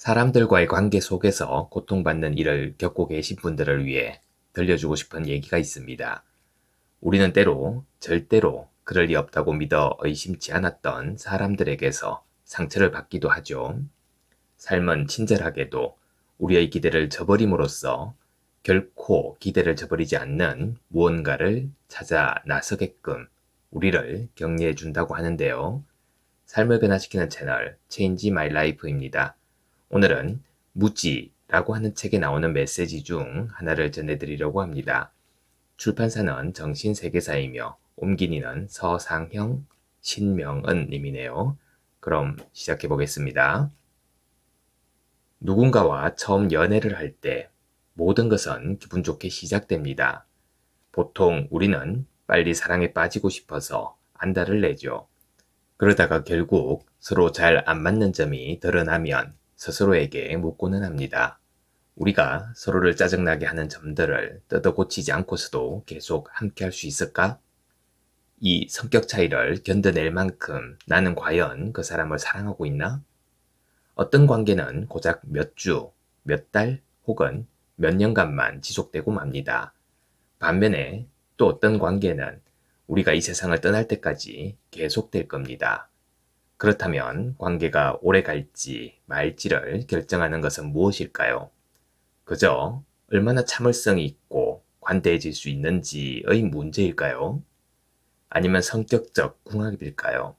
사람들과의 관계 속에서 고통받는 일을 겪고 계신 분들을 위해 들려주고 싶은 얘기가 있습니다. 우리는 때로 절대로 그럴 리 없다고 믿어 의심치 않았던 사람들에게서 상처를 받기도 하죠. 삶은 친절하게도 우리의 기대를 저버림으로써 결코 기대를 저버리지 않는 무언가를 찾아 나서게끔 우리를 격려해 준다고 하는데요. 삶을 변화시키는 채널 Change My Life입니다. 오늘은 무지라고 하는 책에 나오는 메시지 중 하나를 전해드리려고 합니다. 출판사는 정신세계사이며 옮기니는 서상형 신명은 님이네요. 그럼 시작해 보겠습니다. 누군가와 처음 연애를 할 때 모든 것은 기분 좋게 시작됩니다. 보통 우리는 빨리 사랑에 빠지고 싶어서 안달을 내죠. 그러다가 결국 서로 잘 안 맞는 점이 드러나면 스스로에게 묻고는 합니다. 우리가 서로를 짜증나게 하는 점들을 뜯어 고치지 않고서도 계속 함께 할 수 있을까? 이 성격 차이를 견뎌낼 만큼 나는 과연 그 사람을 사랑하고 있나? 어떤 관계는 고작 몇 주, 몇 달 혹은 몇 년간만 지속되고 맙니다. 반면에 또 어떤 관계는 우리가 이 세상을 떠날 때까지 계속될 겁니다. 그렇다면 관계가 오래 갈지 말지를 결정하는 것은 무엇일까요? 그저 얼마나 참을성이 있고 관대해질 수 있는지의 문제일까요? 아니면 성격적 궁합일까요?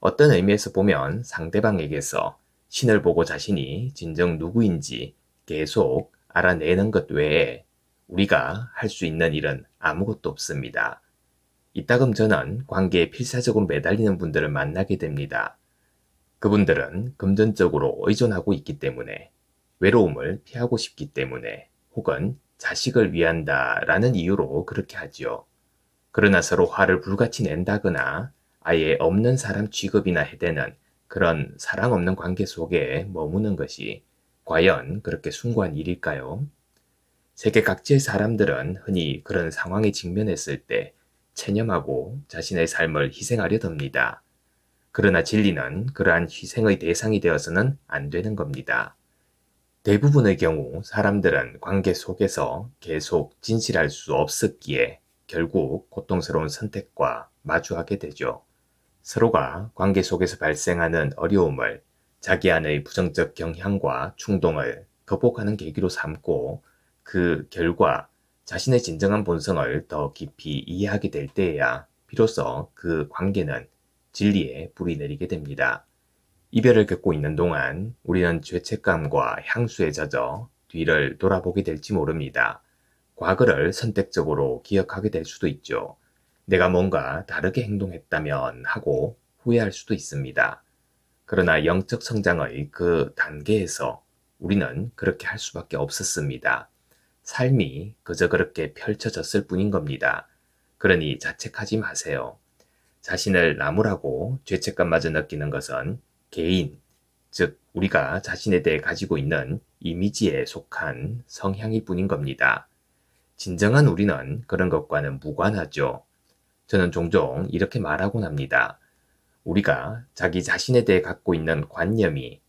어떤 의미에서 보면 상대방에게서 신을 보고 자신이 진정 누구인지 계속 알아내는 것 외에 우리가 할 수 있는 일은 아무것도 없습니다. 이따금 저는 관계에 필사적으로 매달리는 분들을 만나게 됩니다. 그분들은 금전적으로 의존하고 있기 때문에 외로움을 피하고 싶기 때문에 혹은 자식을 위한다 라는 이유로 그렇게 하지요. 그러나 서로 화를 불같이 낸다거나 아예 없는 사람 취급이나 해대는 그런 사랑 없는 관계 속에 머무는 것이 과연 그렇게 숭고한 일일까요? 세계 각지의 사람들은 흔히 그런 상황에 직면했을 때 체념하고 자신의 삶을 희생하려 듭니다. 그러나 진리는 그러한 희생의 대상이 되어서는 안 되는 겁니다. 대부분의 경우 사람들은 관계 속에서 계속 진실할 수 없었기에 결국 고통스러운 선택과 마주하게 되죠. 서로가 관계 속에서 발생하는 어려움을 자기 안의 부정적 경향과 충동을 극복하는 계기로 삼고 그 결과 자신의 진정한 본성을 더 깊이 이해하게 될 때에야 비로소 그 관계는 진리에 불이 내리게 됩니다. 이별을 겪고 있는 동안 우리는 죄책감과 향수에 젖어 뒤를 돌아보게 될지 모릅니다. 과거를 선택적으로 기억하게 될 수도 있죠. 내가 뭔가 다르게 행동했다면 하고 후회할 수도 있습니다. 그러나 영적 성장의 그 단계에서 우리는 그렇게 할 수밖에 없었습니다. 삶이 그저 그렇게 펼쳐졌을 뿐인 겁니다. 그러니 자책하지 마세요. 자신을 나무라고 죄책감마저 느끼는 것은 개인, 즉 우리가 자신에 대해 가지고 있는 이미지에 속한 성향일 뿐인 겁니다. 진정한 우리는 그런 것과는 무관하죠. 저는 종종 이렇게 말하곤 합니다. 우리가 자기 자신에 대해 갖고 있는 관념이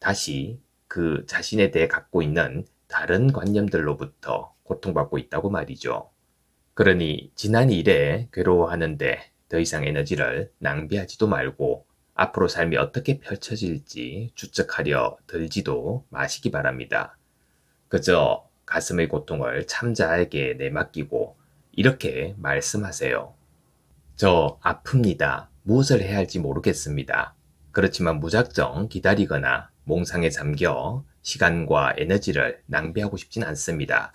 다시 그 자신에 대해 갖고 있는 다른 관념들로부터 고통받고 있다고 말이죠. 그러니 지난 일에 괴로워하는데 더 이상 에너지를 낭비하지도 말고 앞으로 삶이 어떻게 펼쳐질지 추측하려 들지도 마시기 바랍니다. 그저 가슴의 고통을 참자에게 내맡기고 이렇게 말씀하세요. 저 아픕니다. 무엇을 해야 할지 모르겠습니다. 그렇지만 무작정 기다리거나 몽상에 잠겨 시간과 에너지를 낭비하고 싶진 않습니다.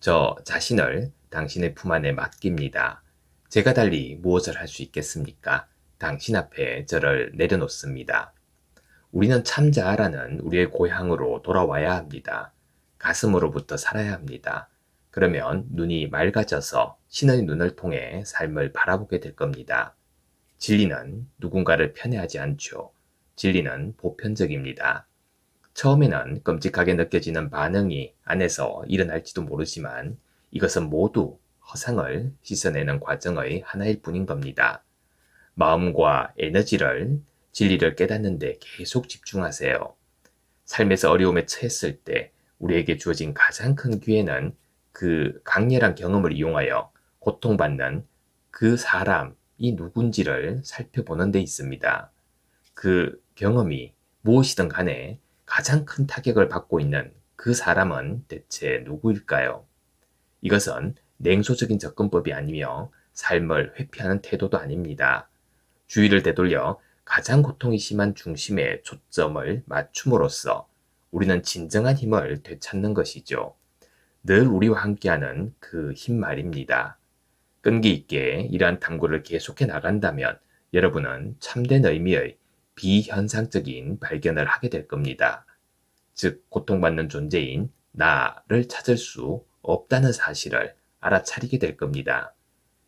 저 자신을 당신의 품 안에 맡깁니다. 제가 달리 무엇을 할 수 있겠습니까? 당신 앞에 저를 내려놓습니다. 우리는 참자라는 우리의 고향으로 돌아와야 합니다. 가슴으로부터 살아야 합니다. 그러면 눈이 맑아져서 신의 눈을 통해 삶을 바라보게 될 겁니다. 진리는 누군가를 편애하지 않죠. 진리는 보편적입니다. 처음에는 끔찍하게 느껴지는 반응이 안에서 일어날지도 모르지만 이것은 모두 허상을 씻어내는 과정의 하나일 뿐인 겁니다. 마음과 에너지를 진리를 깨닫는데 계속 집중하세요. 삶에서 어려움에 처했을 때 우리에게 주어진 가장 큰 기회는 그 강렬한 경험을 이용하여 고통받는 그 사람이 누군지를 살펴보는 데 있습니다. 그 경험이 무엇이든 간에 가장 큰 타격을 받고 있는 그 사람은 대체 누구일까요? 이것은 냉소적인 접근법이 아니며 삶을 회피하는 태도도 아닙니다. 주의를 되돌려 가장 고통이 심한 중심에 초점을 맞춤으로써 우리는 진정한 힘을 되찾는 것이죠. 늘 우리와 함께하는 그 힘 말입니다. 끈기 있게 이러한 탐구를 계속해 나간다면 여러분은 참된 의미의 비현상적인 발견을 하게 될 겁니다. 즉, 고통받는 존재인 나를 찾을 수 없다는 사실을 알아차리게 될 겁니다.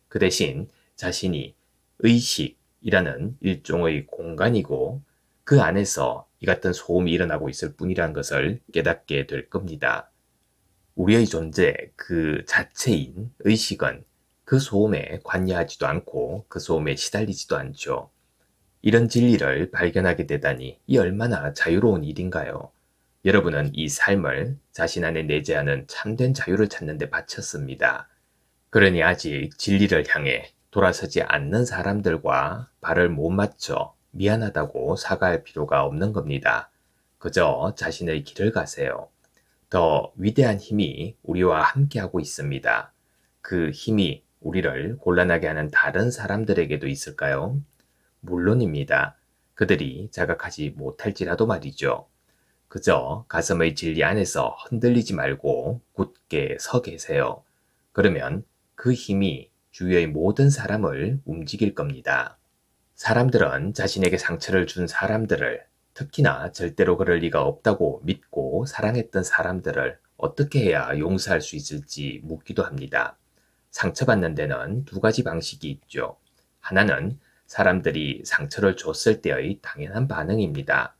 그 대신 자신이 의식이라는 일종의 공간이고 그 안에서 이 같은 소음이 일어나고 있을 뿐이라는 것을 깨닫게 될 겁니다. 우리의 존재 그 자체인 의식은 그 소음에 관여하지도 않고 그 소음에 시달리지도 않죠. 이런 진리를 발견하게 되다니 이 얼마나 자유로운 일인가요? 여러분은 이 삶을 자신 안에 내재하는 참된 자유를 찾는 데 바쳤습니다. 그러니 아직 진리를 향해 돌아서지 않는 사람들과 발을 못 맞춰 미안하다고 사과할 필요가 없는 겁니다. 그저 자신의 길을 가세요. 더 위대한 힘이 우리와 함께하고 있습니다. 그 힘이 우리를 곤란하게 하는 다른 사람들에게도 있을까요? 물론입니다. 그들이 자각하지 못할지라도 말이죠. 그저 가슴의 진리 안에서 흔들리지 말고 굳게 서 계세요. 그러면 그 힘이 주위의 모든 사람을 움직일 겁니다. 사람들은 자신에게 상처를 준 사람들을 특히나 절대로 그럴 리가 없다고 믿고 사랑했던 사람들을 어떻게 해야 용서할 수 있을지 묻기도 합니다. 상처받는 데는 두 가지 방식이 있죠. 하나는 사람들이 상처를 줬을 때의 당연한 반응입니다.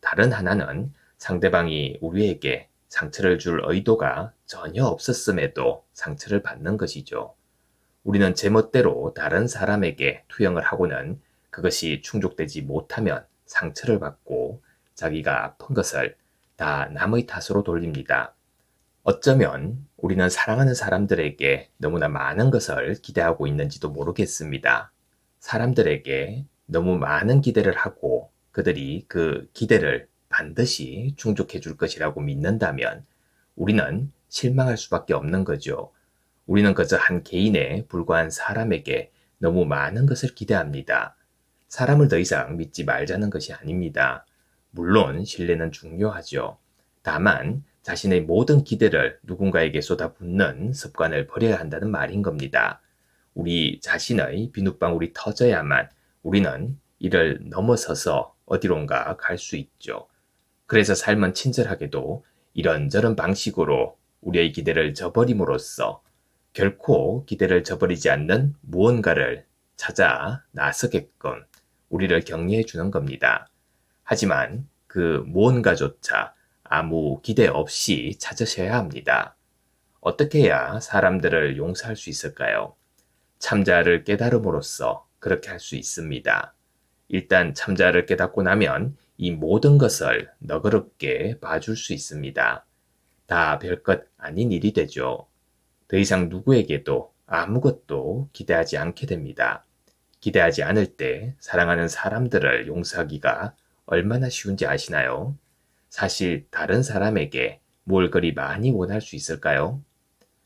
다른 하나는 상대방이 우리에게 상처를 줄 의도가 전혀 없었음에도 상처를 받는 것이죠. 우리는 제멋대로 다른 사람에게 투영을 하고는 그것이 충족되지 못하면 상처를 받고 자기가 아픈 것을 다 남의 탓으로 돌립니다. 어쩌면 우리는 사랑하는 사람들에게 너무나 많은 것을 기대하고 있는지도 모르겠습니다. 사람들에게 너무 많은 기대를 하고 그들이 그 기대를 반드시 충족해 줄 것이라고 믿는다면 우리는 실망할 수밖에 없는 거죠. 우리는 그저 한 개인에 불과한 사람에게 너무 많은 것을 기대합니다. 사람을 더 이상 믿지 말자는 것이 아닙니다. 물론 신뢰는 중요하죠. 다만 자신의 모든 기대를 누군가에게 쏟아붓는 습관을 버려야 한다는 말인 겁니다. 우리 자신의 비눗방울이 터져야만 우리는 이를 넘어서서 어디론가 갈 수 있죠. 그래서 삶은 친절하게도 이런저런 방식으로 우리의 기대를 저버림으로써 결코 기대를 저버리지 않는 무언가를 찾아 나서게끔 우리를 격려해 주는 겁니다. 하지만 그 무언가조차 아무 기대 없이 찾으셔야 합니다. 어떻게 해야 사람들을 용서할 수 있을까요? 참자를 깨달음으로써 그렇게 할 수 있습니다. 일단 참자를 깨닫고 나면 이 모든 것을 너그럽게 봐줄 수 있습니다. 다 별것 아닌 일이 되죠. 더 이상 누구에게도 아무것도 기대하지 않게 됩니다. 기대하지 않을 때 사랑하는 사람들을 용서하기가 얼마나 쉬운지 아시나요? 사실 다른 사람에게 뭘 그리 많이 원할 수 있을까요?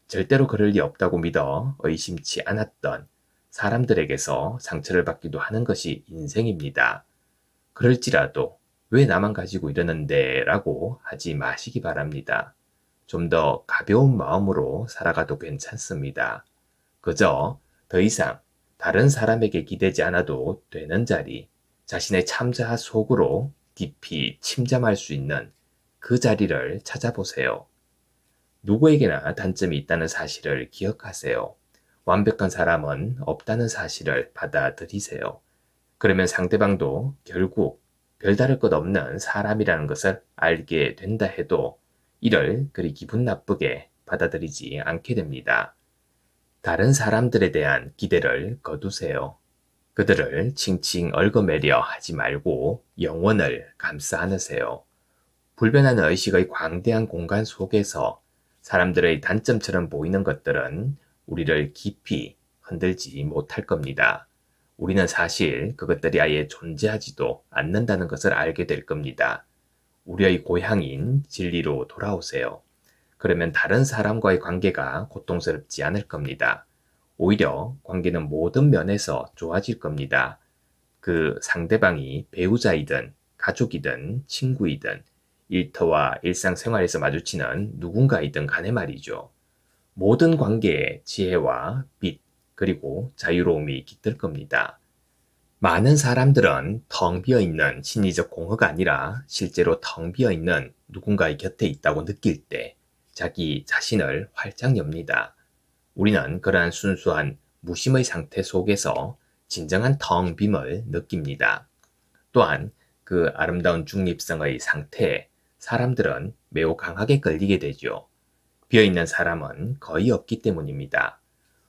절대로 그럴 리 없다고 믿어 의심치 않았던 사람들에게서 상처를 받기도 하는 것이 인생입니다. 그럴지라도 왜 나만 가지고 이러는데 라고 하지 마시기 바랍니다. 좀 더 가벼운 마음으로 살아가도 괜찮습니다. 그저 더 이상 다른 사람에게 기대지 않아도 되는 자리, 자신의 참자 속으로 깊이 침잠할 수 있는 그 자리를 찾아보세요. 누구에게나 단점이 있다는 사실을 기억하세요. 완벽한 사람은 없다는 사실을 받아들이세요. 그러면 상대방도 결국 별다를 것 없는 사람이라는 것을 알게 된다 해도 이를 그리 기분 나쁘게 받아들이지 않게 됩니다. 다른 사람들에 대한 기대를 거두세요. 그들을 칭칭 얽어매려 하지 말고 영원을 감싸 안으세요. 불변하는 의식의 광대한 공간 속에서 사람들의 단점처럼 보이는 것들은 우리를 깊이 흔들지 못할 겁니다. 우리는 사실 그것들이 아예 존재하지도 않는다는 것을 알게 될 겁니다. 우리의 고향인 진리로 돌아오세요. 그러면 다른 사람과의 관계가 고통스럽지 않을 겁니다. 오히려 관계는 모든 면에서 좋아질 겁니다. 그 상대방이 배우자이든 가족이든 친구이든 일터와 일상생활에서 마주치는 누군가이든 간에 말이죠. 모든 관계에 지혜와 빛, 그리고 자유로움이 깃들 겁니다. 많은 사람들은 텅 비어 있는 심리적 공허가 아니라 실제로 텅 비어 있는 누군가의 곁에 있다고 느낄 때 자기 자신을 활짝 엽니다. 우리는 그러한 순수한 무심의 상태 속에서 진정한 텅 빔을 느낍니다. 또한 그 아름다운 중립성의 상태에 사람들은 매우 강하게 끌리게 되죠. 비어있는 사람은 거의 없기 때문입니다.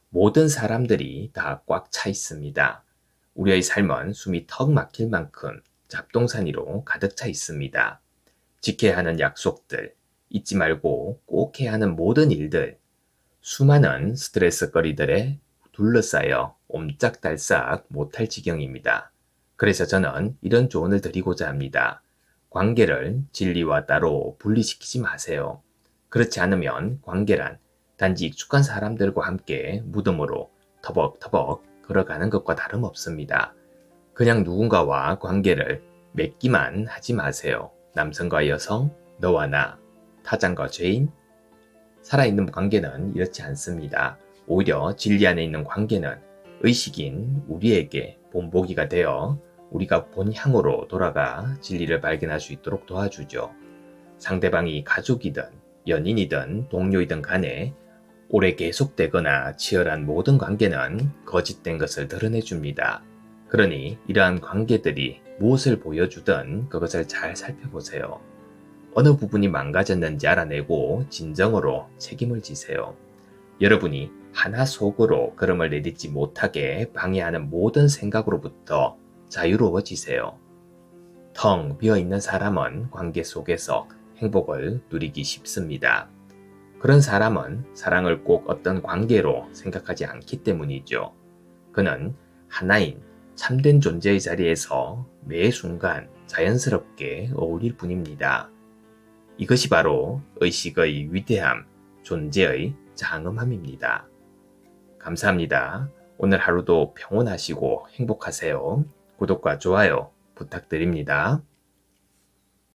모든 사람들이 다 꽉 차 있습니다. 우리의 삶은 숨이 턱 막힐 만큼 잡동사니로 가득 차 있습니다. 지켜야 하는 약속들, 잊지 말고 꼭 해야 하는 모든 일들, 수많은 스트레스거리들에 둘러싸여 옴짝달싹 못할 지경입니다. 그래서 저는 이런 조언을 드리고자 합니다. 관계를 진리와 따로 분리시키지 마세요. 그렇지 않으면 관계란 단지 익숙한 사람들과 함께 무덤으로 터벅터벅 걸어가는 것과 다름없습니다. 그냥 누군가와 관계를 맺기만 하지 마세요. 남성과 여성, 너와 나, 타장과 죄인. 살아있는 관계는 이렇지 않습니다. 오히려 진리 안에 있는 관계는 의식인 우리에게 본보기가 되어 우리가 본향으로 돌아가 진리를 발견할 수 있도록 도와주죠. 상대방이 가족이든 연인이든 동료이든 간에 오래 계속되거나 치열한 모든 관계는 거짓된 것을 드러내줍니다. 그러니 이러한 관계들이 무엇을 보여주든 그것을 잘 살펴보세요. 어느 부분이 망가졌는지 알아내고 진정으로 책임을 지세요. 여러분이 하나 속으로 걸음을 내딛지 못하게 방해하는 모든 생각으로부터 자유로워지세요. 텅 비어있는 사람은 관계 속에서 행복을 누리기 쉽습니다. 그런 사람은 사랑을 꼭 어떤 관계로 생각하지 않기 때문이죠. 그는 하나인 참된 존재의 자리에서 매 순간 자연스럽게 어울릴 뿐입니다. 이것이 바로 의식의 위대함, 존재의 장엄함입니다. 감사합니다. 오늘 하루도 평온하시고 행복하세요. 구독과 좋아요 부탁드립니다.